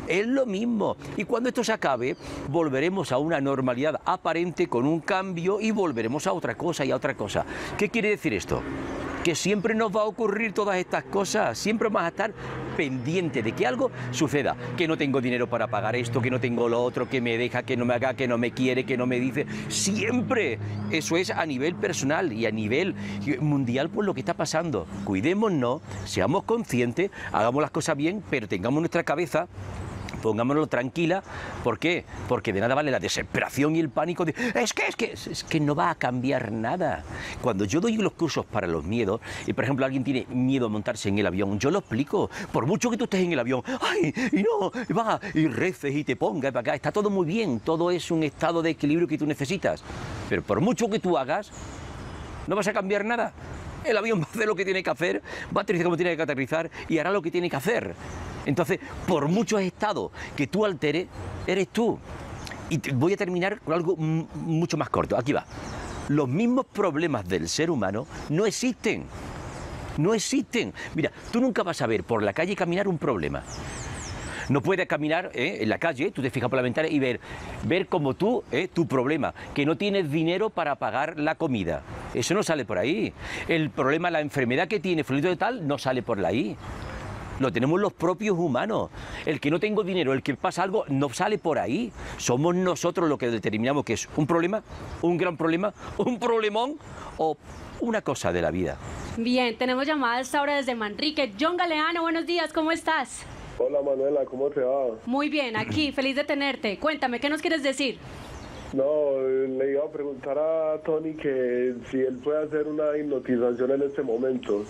Es lo mismo. Y cuando esto se acabe, volveremos a una normalidad aparente con un cambio y volveremos a otra cosa y a otra cosa. ¿Qué quiere decir esto? Que siempre nos va a ocurrir todas estas cosas, siempre vamos a estar pendientes de que algo suceda, que no tengo dinero para pagar esto, que no tengo lo otro, que me deja, que no me haga, que no me quiere, que no me dice, siempre. Eso es a nivel personal y a nivel mundial por lo que está pasando. Cuidémonos, seamos conscientes, hagamos las cosas bien, pero tengamos nuestra cabeza pongámonos tranquila. ¿Por qué? Porque de nada vale la desesperación y el pánico de es que, es que, es que no va a cambiar nada. Cuando yo doy los cursos para los miedos, y por ejemplo alguien tiene miedo a montarse en el avión, yo lo explico. Por mucho que tú estés en el avión, ay, y no, va, y reces y te pongas para acá, está todo muy bien, todo es un estado de equilibrio que tú necesitas. Pero por mucho que tú hagas, no vas a cambiar nada. El avión <laughs> va a hacer lo que tiene que hacer, va a aterrizar como tiene que aterrizar y hará lo que tiene que hacer. Entonces, por muchos estados que tú alteres, eres tú. Y voy a terminar con algo mucho más corto. Aquí va. Los mismos problemas del ser humano no existen. No existen. Mira, tú nunca vas a ver por la calle caminar un problema. No puedes caminar eh, en la calle, tú te fijas por la ventana y ver, ver como tú, eh, tu problema, que no tienes dinero para pagar la comida. Eso no sale por ahí. El problema, la enfermedad que tiene fluido de tal, no sale por ahí. Lo tenemos los propios humanos. El que no tengo dinero, el que pasa algo, no sale por ahí. Somos nosotros los que determinamos que es un problema, un gran problema, un problemón o una cosa de la vida. Bien, tenemos llamada esta hora desde Manrique. John Galeano, buenos días, ¿cómo estás? Hola Manuela, ¿cómo te va? Muy bien, aquí, <clears throat> feliz de tenerte. Cuéntame, ¿qué nos quieres decir? No, le iba a preguntar a Tony que si él puede hacer una hipnotización en este momento.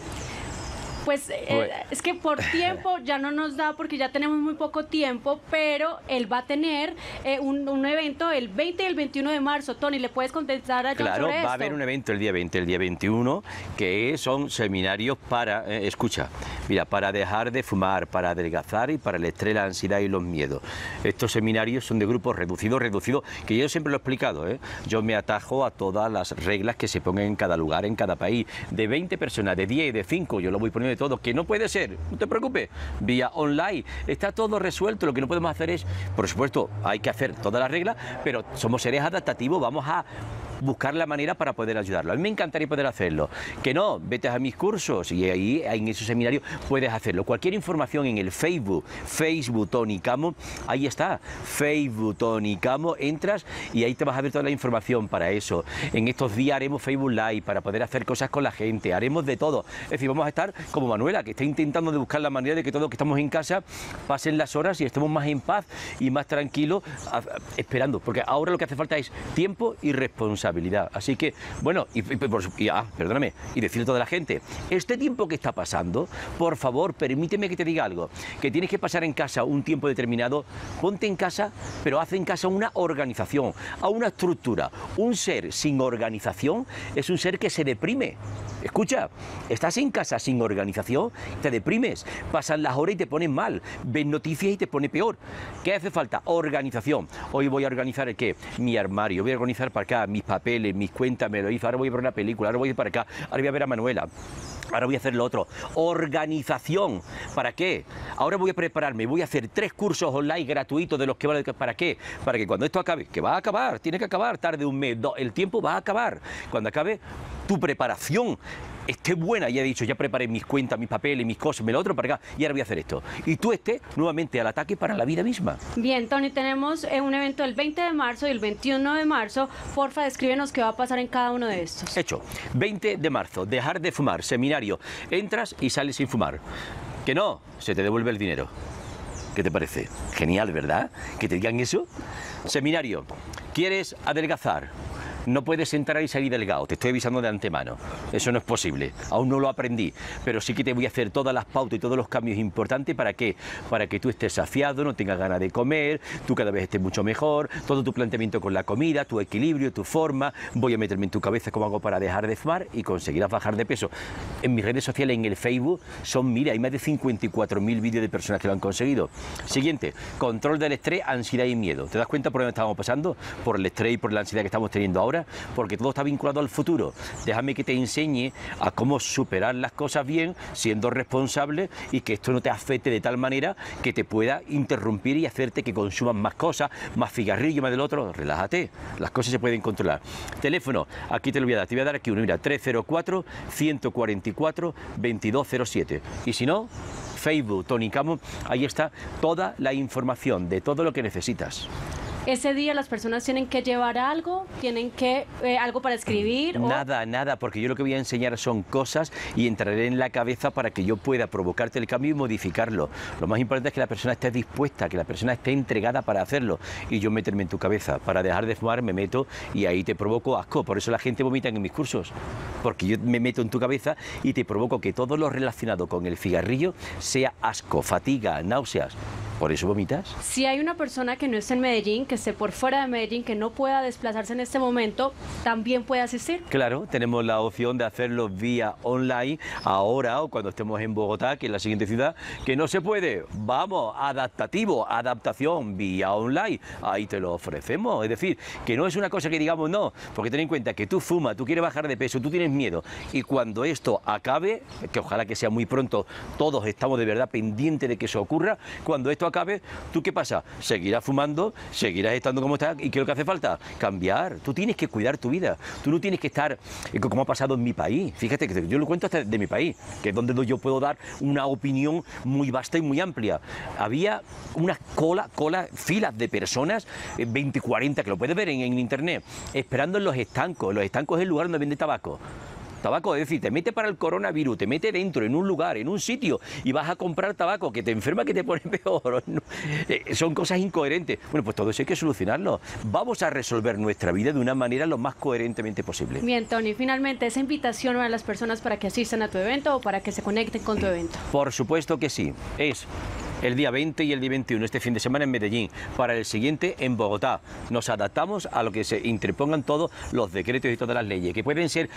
Pues eh, es que por <laughs> tiempo ya no nos da porque ya tenemos muy poco tiempo, pero él va a tener eh, un, evento el 20 y el 21 de marzo. Tony, ¿le puedes contestar a John Claro, va a haber un evento el día 20, el día 21, que son seminarios para, eh, escucha, mira, para dejar de fumar, para adelgazar y para el estrés, la ansiedad y los miedos. Estos seminarios son de grupos reducidos, reducidos, que yo siempre lo he explicado, yo me atajo a todas las reglas que se pongan en cada lugar, en cada país. De 20 personas, de 10 y de 5, yo lo voy poniendo todo, que no puede ser, no te preocupes, vía online, está todo resuelto, lo que no podemos hacer es, por supuesto, hay que hacer todas las reglas, pero somos seres adaptativos, vamos a buscar la manera para poder ayudarlo. A mí me encantaría poder hacerlo. Que no, vete a mis cursos y ahí en ese seminario puedes hacerlo. Cualquier información en el Facebook, Facebook Tony Camo, ahí está, Facebook Tony Camo, entras y ahí te vas a ver toda la información para eso. En estos días haremos Facebook Live para poder hacer cosas con la gente, haremos de todo. Es decir, vamos a estar como Manuela, que está intentando de buscar la manera de que todos que estamos en casa pasen las horas y estemos más en paz y más tranquilos esperando, porque ahora lo que hace falta es tiempo y responsabilidad. Así que, bueno, y, ah, perdóname, y decirle a toda la gente, este tiempo que está pasando, por favor, permíteme que te diga algo, que tienes que pasar en casa un tiempo determinado, ponte en casa, pero haz en casa una organización, a una estructura. Un ser sin organización es un ser que se deprime. Escucha, estás en casa sin organización, te deprimes, pasan las horas y te pones mal, ves noticias y te pone peor. ¿Qué hace falta? Organización. Hoy voy a organizar el qué? Mi armario, voy a organizar para acá mis papeles, mis cuentas, me lo hice, ahora voy a ver una película, ahora voy a ir para acá, ahora voy a ver a Manuela. Ahora voy a hacer lo otro. Organización. ¿Para qué? Ahora voy a prepararme. Voy a hacer tres cursos online gratuitos de los que van a... ¿Para qué? Para que cuando esto acabe, que va a acabar, tiene que acabar, tarde un mes, el tiempo va a acabar. Cuando acabe, tu preparación esté buena y ha dicho, ya preparé mis cuentas, mis papeles, mis cosas, me lo otro para acá y ahora voy a hacer esto. Y tú estés nuevamente al ataque para la vida misma. Bien, Tony, tenemos eh, un evento el 20 de marzo y el 21 de marzo. Porfa, descríbenos qué va a pasar en cada uno de estos. Hecho. 20 de marzo, dejar de fumar, seminario. Entras y sales sin fumar. Que no, se te devuelve el dinero. ¿Qué te parece? Genial, ¿verdad? Que te digan eso. Seminario. ¿Quieres adelgazar? No puedes entrar y salir delgado, te estoy avisando de antemano. Eso no es posible, aún no lo aprendí, pero sí que te voy a hacer todas las pautas y todos los cambios importantes para que para que tú estés saciado, no tengas ganas de comer, tú cada vez estés mucho mejor, todo tu planteamiento con la comida, tu equilibrio, tu forma, voy a meterme en tu cabeza cómo hago para dejar de fumar y conseguirás bajar de peso. En mis redes sociales, en el Facebook, son, mira, hay más de 54.000 vídeos de personas que lo han conseguido. Siguiente, control del estrés, ansiedad y miedo. ¿Te das cuenta por dónde estamos pasando? Por el estrés y por la ansiedad que estamos teniendo ahora porque todo está vinculado al futuro. Déjame que te enseñe a cómo superar las cosas bien, siendo responsable y que esto no te afecte de tal manera que te pueda interrumpir y hacerte que consumas más cosas, más cigarrillo, más del otro. Relájate, las cosas se pueden controlar. Teléfono, aquí te lo voy a dar, te voy a dar aquí uno, mira, 304 144 2207. Y si no, Facebook, Tony Camo, ahí está toda la información de todo lo que necesitas. Ese día las personas tienen que llevar algo, tienen que eh, algo para escribir. Nada, nada, porque yo lo que voy a enseñar son cosas y entraré en la cabeza para que yo pueda provocarte el cambio y modificarlo. Lo más importante es que la persona esté dispuesta, que la persona esté entregada para hacerlo y yo meterme en tu cabeza. Para dejar de fumar me meto y ahí te provoco asco. Por eso la gente vomita en mis cursos, porque yo me meto en tu cabeza y te provoco que todo lo relacionado con el cigarrillo sea asco, fatiga, náuseas. ¿Por eso vomitas? Si hay una persona que no está en Medellín, que esté por fuera de Medellín, que no pueda desplazarse en este momento, también puede asistir. Claro, tenemos la opción de hacerlo vía online ahora o cuando estemos en Bogotá, que es la siguiente ciudad, que no se puede. Vamos, adaptativo, adaptación vía online. Ahí te lo ofrecemos. Es decir, que no es una cosa que digamos no, porque ten en cuenta que tú fumas, tú quieres bajar de peso, tú tienes miedo. Y cuando esto acabe, que ojalá que sea muy pronto, todos estamos de verdad pendientes de que eso ocurra, cuando esto acabe, ¿tú qué pasa? Seguirás fumando, seguirás estando como estás y ¿qué es lo que hace falta? Cambiar. Tú tienes que cuidar tu vida. Tú no tienes que estar eh, como ha pasado en mi país. Fíjate que yo lo cuento hasta de mi país, que es donde yo puedo dar una opinión muy vasta y muy amplia. Había unas cola, cola, filas de personas, 20, eh, 40, que lo puedes ver en, en internet, esperando en los estancos. Los estancos es el lugar donde vende tabaco tabaco, es decir, te mete para el coronavirus, te mete dentro, en un lugar, en un sitio, y vas a comprar tabaco que te enferma, que te pone <laughs> peor. Eh, son cosas incoherentes. Bueno, pues todo eso hay que solucionarlo. Vamos a resolver nuestra vida de una manera lo más coherentemente posible. Bien, Tony, finalmente, esa invitación a las personas para que asistan a tu evento o para que se conecten con tu evento. Por supuesto que sí. Es el día 20 y el día 21, este fin de semana en Medellín, para el siguiente en Bogotá. Nos adaptamos a lo que se interpongan todos los decretos y todas las leyes, que pueden ser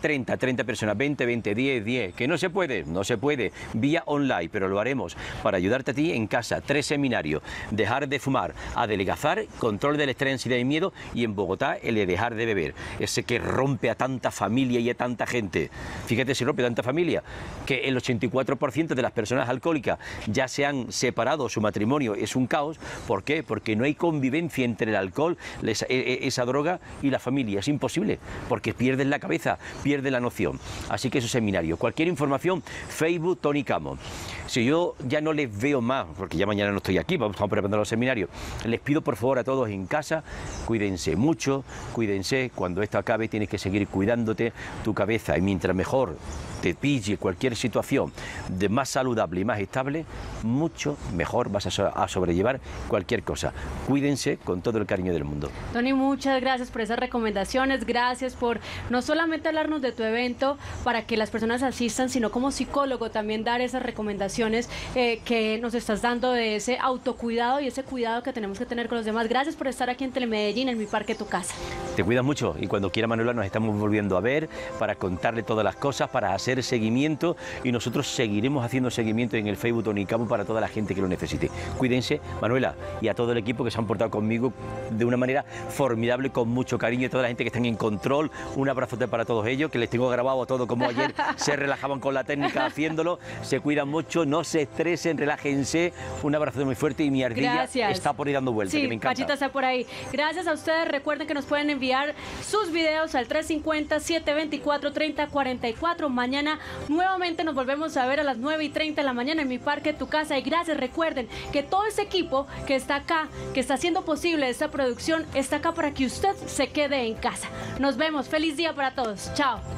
30, eh, 30 personas, 20, 20, 10, 10, que no se puede, no se puede, vía online, pero lo haremos para ayudarte a ti en casa. Tres seminarios, dejar de fumar, adelgazar, control del estrés, ansiedad y miedo, y en Bogotá el de dejar de beber, ese que rompe a tanta familia y a tanta gente. Fíjate si rompe tanta familia, que el 84% de las personas alcohólicas ya se han están separados, su matrimonio es un caos. ¿Por qué? Porque no hay convivencia entre el alcohol, e, e, esa droga y la familia. Es imposible, porque pierden la cabeza, pierden la noción. Así que eso es seminario. Cualquier información, Facebook Tony Camo. Si yo ya no les veo más, porque ya mañana no estoy aquí, vamos a preparando los seminarios, les pido por favor a todos en casa, cuídense mucho, cuídense, cuando esto acabe tienes que seguir cuidándote tu cabeza y mientras mejor te pille cualquier situación de más saludable y más estable, mucho mejor vas a, sobrellevar cualquier cosa. Cuídense con todo el cariño del mundo. Tony, muchas gracias por esas recomendaciones, gracias por no solamente hablarnos de tu evento para que las personas asistan, sino como psicólogo también dar esas recomendaciones eh, que nos estás dando de ese autocuidado y ese cuidado que tenemos que tener con los demás. Gracias por estar aquí en Telemedellín, en mi parque Tu Casa. Te cuidas mucho y cuando quiera Manuela nos estamos volviendo a ver para contarle todas las cosas, para hacer seguimiento y nosotros seguiremos haciendo seguimiento en el Facebook Tonicamo para toda la gente que lo necesite. Cuídense, Manuela, y a todo el equipo que se han portado conmigo de una manera formidable, con mucho cariño, y toda la gente que están en control. Un abrazote para todos ellos, que les tengo grabado todo como ayer se <laughs> relajaban con la técnica haciéndolo. Se cuidan mucho, no se estresen, relájense. Un abrazo muy fuerte y mi ardilla está por ahí dando vueltas, que me encanta. Pachita está por ahí. Gracias a ustedes. Recuerden que nos pueden enviar sus videos al 350 724 3044 mañana nuevamente nos volvemos a ver a las 9 y 30 de la mañana en mi parque, tu casa. Y gracias, recuerden que todo ese equipo que está acá, que está haciendo posible esta producción, está acá para que usted se quede en casa. Nos vemos. Feliz día para todos. Chao.